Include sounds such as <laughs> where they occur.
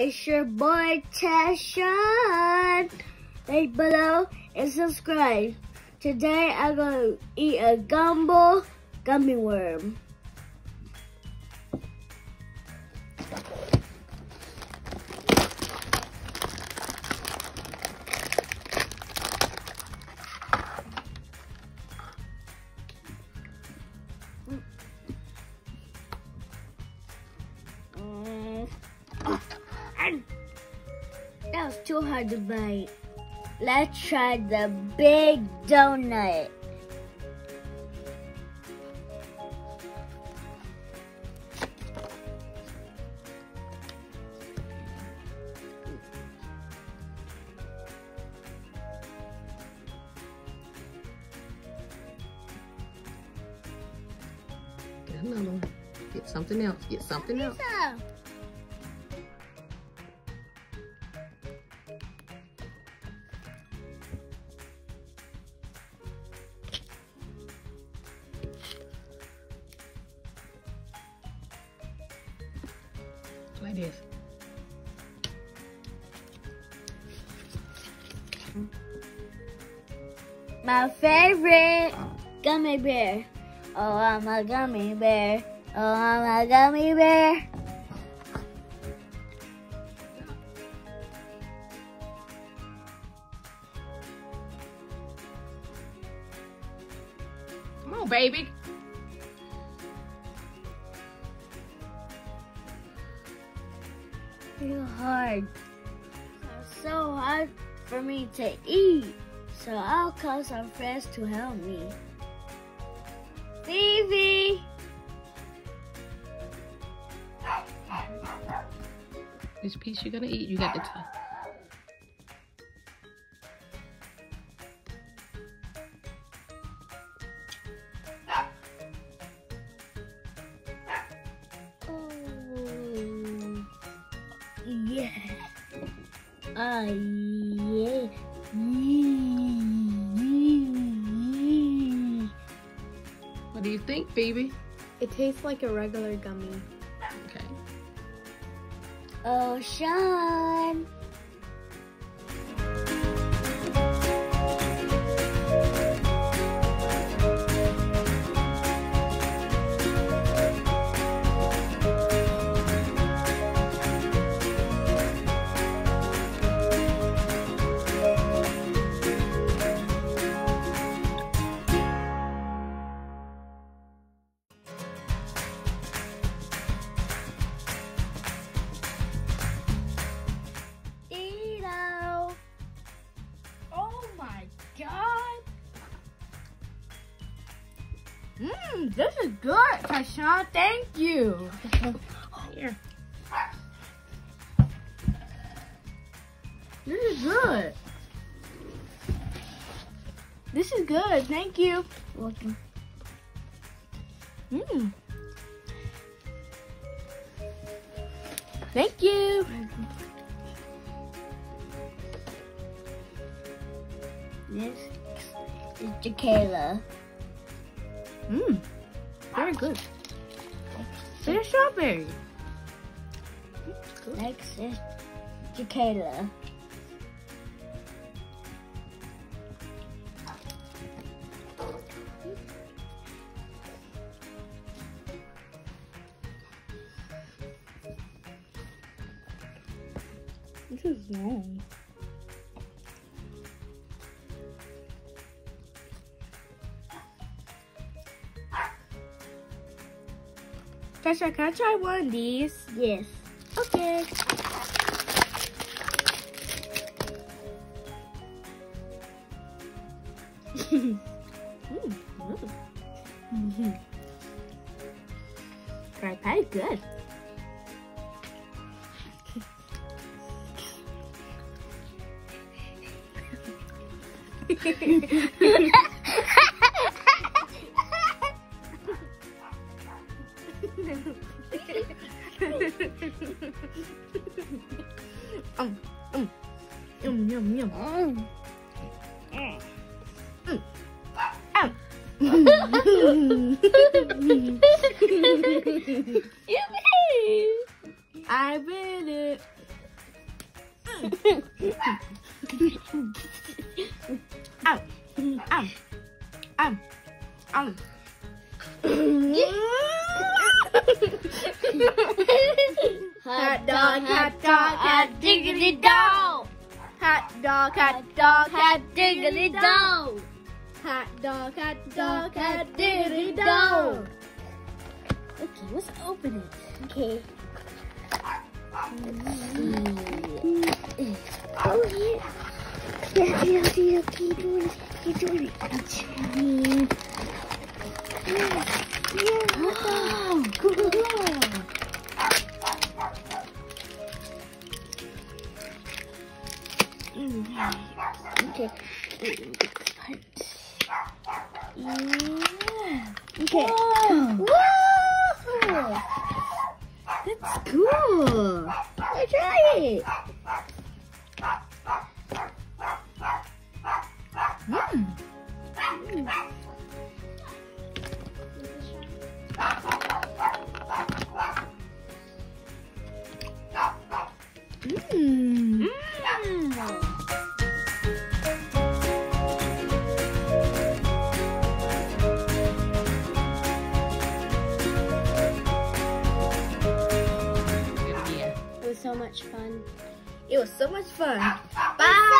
It's your boy TahChon. Like below and subscribe. Today I'm gonna eat a gumbo gummy worm. Too hard to bite. Let's try the big donut. Get another one. Get something else. Get something else. Like this. My favorite gummy bear. Oh, I'm a gummy bear. Oh, I'm a gummy bear. Come on, baby. Too hard. It's so hard for me to eat. So I'll call some friends to help me. Phoebe! Which piece you're gonna eat? You got the top. Yeah. Ah, yeah. What do you think, baby? It tastes like a regular gummy. Okay. Oh, Sean. Mmm, this is good, TahChon. Thank you. Here. This is good. This is good. Thank you. Welcome. Mmm. Thank you. This is Jakayla. Mmm. Very good. It's strawberry. Next is Jakayla. This is long. Tasha, can I try one of these? Yes. Okay. mm, mm. Dry pie, good. <laughs> um, um, yum, yum, yum. Mm. Um. Yippee! I read it. um, um, um, um. Hot dog, dog, hot diggity dog. Hot dog, hot dog, hot diggity dog. Hot dog, hot dog, hot diggity dog. Okay, let's open it. Okay. Oh yeah. Oh, yeah, yeah, yeah. Keep doing it. Keep doing it. Yeah. Yeah. Wow, cool. Okay. Yeah. Okay. Whoa, Whoa! that's cool. I try it. Mm. So much fun. It was so much fun. <laughs> Bye.